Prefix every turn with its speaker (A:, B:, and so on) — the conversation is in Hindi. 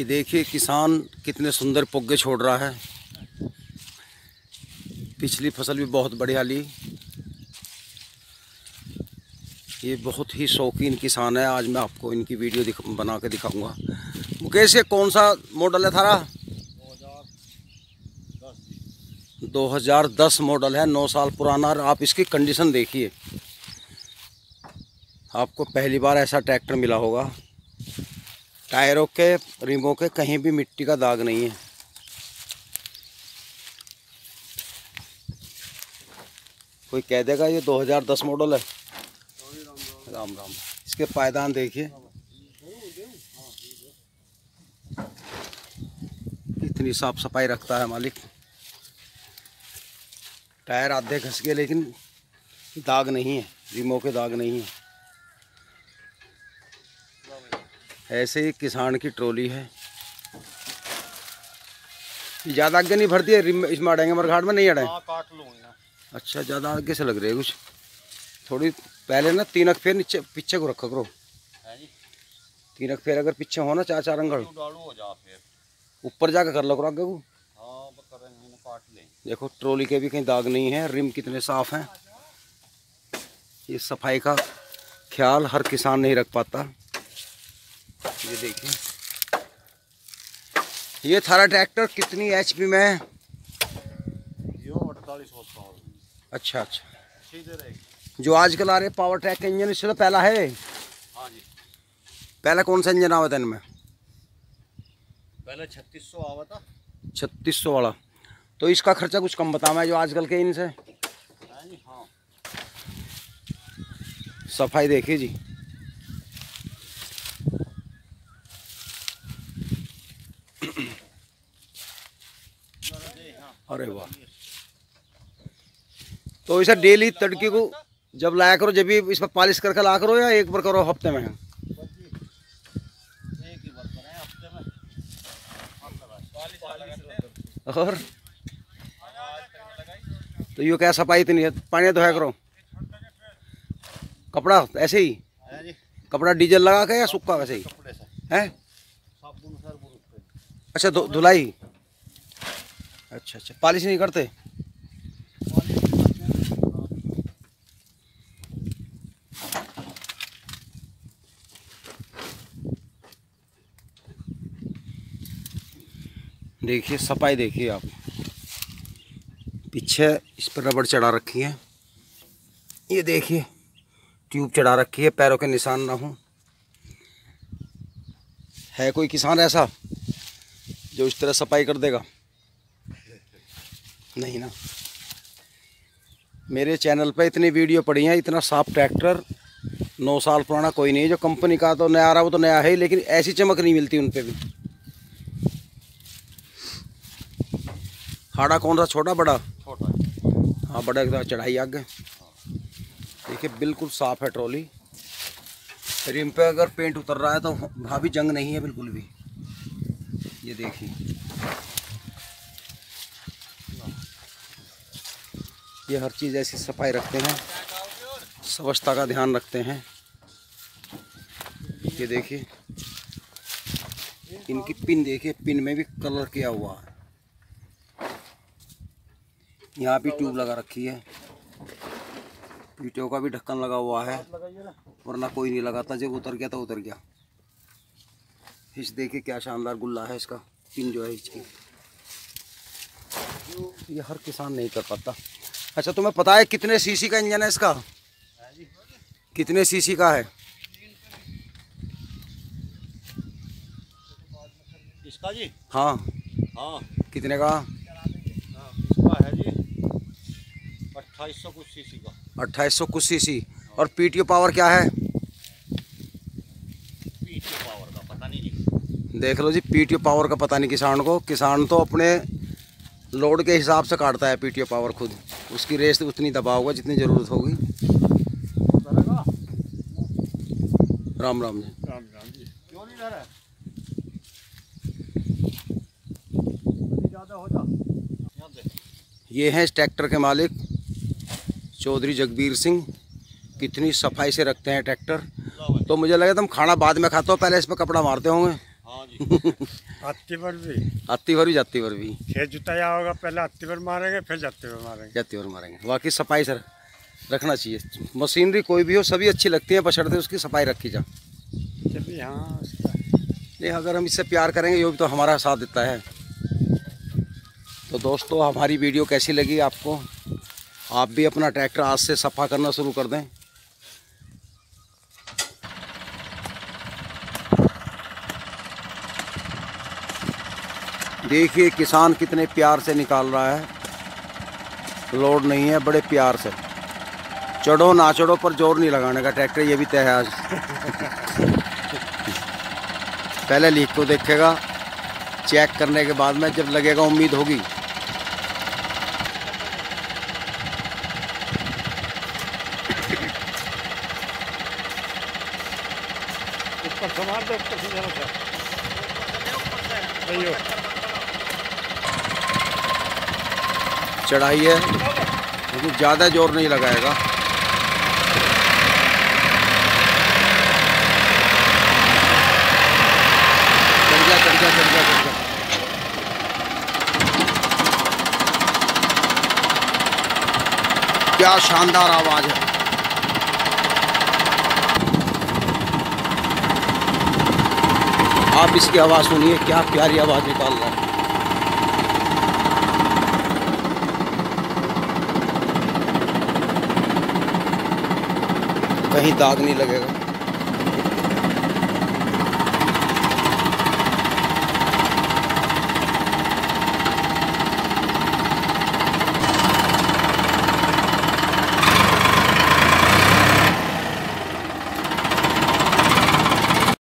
A: ये देखिए किसान कितने सुंदर पुग्गे छोड़ रहा है। पिछली फ़सल भी बहुत बढ़िया ली। ये बहुत ही शौकीन किसान है। आज मैं आपको इनकी वीडियो दिख, बना के दिखाऊँगा। मुकेश ये कौन सा मॉडल है थारा? 2010 मॉडल है नौ साल पुराना। और आप इसकी कंडीशन देखिए। आपको पहली बार ऐसा ट्रैक्टर मिला होगा। टायरों के, रिमों के कहीं भी मिट्टी का दाग नहीं है। कोई कह देगा, ये 2010 मॉडल है। राम राम। इसके पायदान देखिए। कितनी साफ़ सफ़ाई रखता है मालिक। टायर आधे घस गए, लेकिन दाग नहीं है, रिमो के दाग नहीं है। ऐसे ही किसान की ट्रॉली है। ज़्यादा आगे नहीं भरती है रिम इसमें अड़ेंगे मरघाट में नहीं अड़े।
B: हाँ काट लूँगी
A: अच्छा ज़्यादा आगे से लग रही है कुछ। थोड़ी पहले ना तीन अक फेर नीचे पीछे को रखा करो। तीन अक फेर अगर पीछे हो ना चार चार अंगड़ ऊपर जाकर कर लो करो आगे को।
B: हाँ
A: देखो ट्रॉली के भी कहीं दाग नहीं है रिम कितने साफ़ हैं। ये सफ़ाई का ख्याल हर किसान नहीं रख पाता। ये देखिए ये थारा ट्रैक्टर कितनी एचपी में है? अच्छा अच्छा। जो आजकल आ रहे पावर ट्रैक के इंजन इससे तो पहला है?
B: हाँ जी।
A: पहला कौन सा इंजन आवा था इनमें?
B: पहले छत्तीस सौ आवा था।
A: छत्तीस सौ वाला। तो इसका खर्चा कुछ कम बता मैं जो आजकल के इनसे।
B: हाँ
A: सफ़ाई देखिए जी। अरे वाह तो इसे डेली तड़के को जब लाया करो जब भी इस पर पॉलिश करके ला करो या एक बार करो हफ़्ते में? और? तो यो क्या सफ़ाई इतनी है? पानी धोया करो। कपड़ा ऐसे ही? कपड़ा डीजल लगा के या सूखा वैसे ही? है? अच्छा धुलाई? अच्छा अच्छा. पॉलिश नहीं करते? देखिए, सफ़ाई देखिए आप. पीछे इस पर रबड़ चढ़ा रखी है. ये देखिए, ट्यूब चढ़ा रखी है, पैरों के निशान ना हो. है कोई किसान ऐसा जो इस तरह सफ़ाई कर देगा? नहीं ना। मेरे चैनल पे इतनी वीडियो पड़ी हैं इतना साफ़ ट्रैक्टर नौ साल पुराना कोई नहीं है जो कंपनी का तो नया आ रहा वो तो नया है ही लेकिन ऐसी चमक नहीं मिलती उन पर भी। हाड़ा कौन सा छोटा बड़ा?
B: छोटा।
A: हाँ बड़ा एकदम चढ़ाई आगे देखिए बिल्कुल साफ़ है ट्रॉली। रिम पे अगर पेंट उतर रहा है तो वहाँ भी जंग नहीं है बिल्कुल भी। ये देखिए। ये हर चीज़ ऐसी सफ़ाई रखते हैं। स्वच्छता का ध्यान रखते हैं। ये देखिए। इनकी पिन देखिए, पिन में भी कलर किया हुआ है। यहाँ भी ट्यूब लगा रखी है। पीटीओ का भी ढक्कन लगा हुआ है। वरना कोई नहीं लगाता। जब उतर गया तो उतर गया। इस देखिए क्या शानदार गुल्ला है इसका। पिन जो है इसकी। ये हर किसान नहीं कर पाता। अच्छा तुम्हें पता है कितने सीसी का इंजन है इसका? कितने सीसी का है?
B: इसका जी?
A: हाँ।
B: हाँ।
A: कितने का?
B: इसका है जी अट्ठाईस सौ कुछ सीसी का।
A: अट्ठाईस सौ कुछ सीसी और पीटीओ पावर क्या है?
B: पीटी पावर का पता नहीं
A: देख लो जी पीटीओ पावर का पता नहीं किसान को। किसान तो अपने लोड के हिसाब से काटता है पीटीओ पावर खुद। उसकी रेस उतनी दबा होगा जितनी ज़रूरत होगी। राम राम जी।
B: राम राम जी। क्यों नहीं डर है? हो जा
A: ये हैं इस ट्रैक्टर के मालिक चौधरी जगबीर सिंह। कितनी सफ़ाई से रखते हैं ट्रैक्टर तो मुझे लगा तुम खाना बाद में खाते हो पहले इस पर कपड़ा मारते होंगे।
C: हत्ती पर भी।
A: आती भर भी जाती भर भी।
C: खेत जुताया होगा पहले हत्ती पर मारेंगे फिर जाते पर मारेंगे।
A: जाती भर मारेंगे। बाकी सफ़ाई सर रखना चाहिए। मशीनरी कोई भी हो सभी अच्छी लगती है बशर्ते उसकी सफ़ाई रखी जा।
C: हाँ
A: नहीं अगर हम इससे प्यार करेंगे ये भी तो हमारा साथ देता है। तो दोस्तों हमारी वीडियो कैसी लगी आपको? आप भी अपना ट्रैक्टर आज से सफ़ा करना शुरू कर दें। देखिए किसान कितने प्यार से निकाल रहा है। लोड नहीं है बड़े प्यार से। चढ़ो ना चढ़ो पर ज़ोर नहीं लगाने का ट्रैक्टर ये भी तय है आज। पहले लीक को देखेगा चेक करने के बाद में जब लगेगा उम्मीद होगी।
C: ऊपर संभाल दो ऊपर से। जरा सा सही हो
A: चढ़ाई है। लेकिन ज़्यादा ज़ोर नहीं लगाएगा। चढ़ क्या शानदार आवाज़ है। आप इसकी आवाज़ सुनिए, क्या प्यारी आवाज़ निकाल रहा है। कहीं दाग नहीं लगेगा।